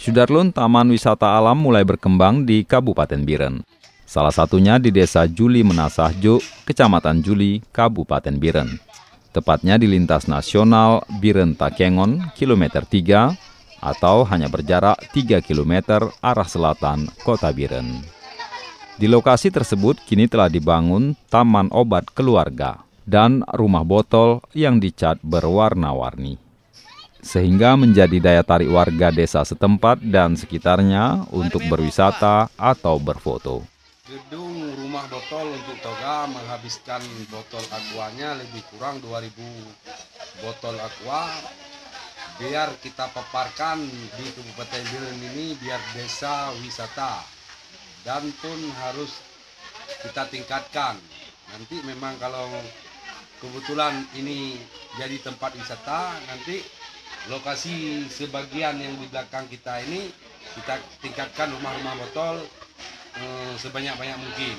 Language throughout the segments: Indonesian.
Sudarlun Taman Wisata Alam mulai berkembang di Kabupaten Biren. Salah satunya di Desa Juli Menasahjo, Kecamatan Juli, Kabupaten Biren. Tepatnya di lintas nasional Biren Takengon, kilometer 3, atau hanya berjarak 3 km arah selatan kota Biren. Di lokasi tersebut kini telah dibangun taman obat keluarga dan rumah botol yang dicat berwarna-warni. Sehingga menjadi daya tarik warga desa setempat dan sekitarnya untuk berwisata atau berfoto. Gedung rumah botol untuk Toga menghabiskan botol aquanya lebih kurang 2000 botol aqua. Biar kita paparkan di Kabupaten Biren ini biar desa wisata. Dan pun harus kita tingkatkan. Nanti memang kalau kebetulan ini jadi tempat wisata nanti lokasi sebagian yang di belakang kita ini kita tingkatkan rumah-rumah botol eh, sebanyak-banyak mungkin.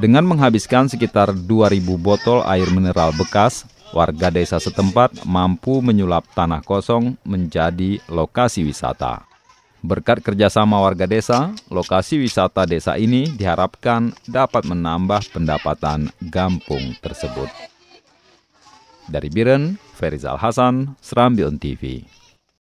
Dengan menghabiskan sekitar 2000 botol air mineral bekas, warga desa setempat mampu menyulap tanah kosong menjadi lokasi wisata. Berkat kerjasama warga desa, lokasi wisata desa ini diharapkan dapat menambah pendapatan gampung tersebut. Dari Biren, Ferizal Hasan, Serambi TV.